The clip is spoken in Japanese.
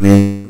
ね。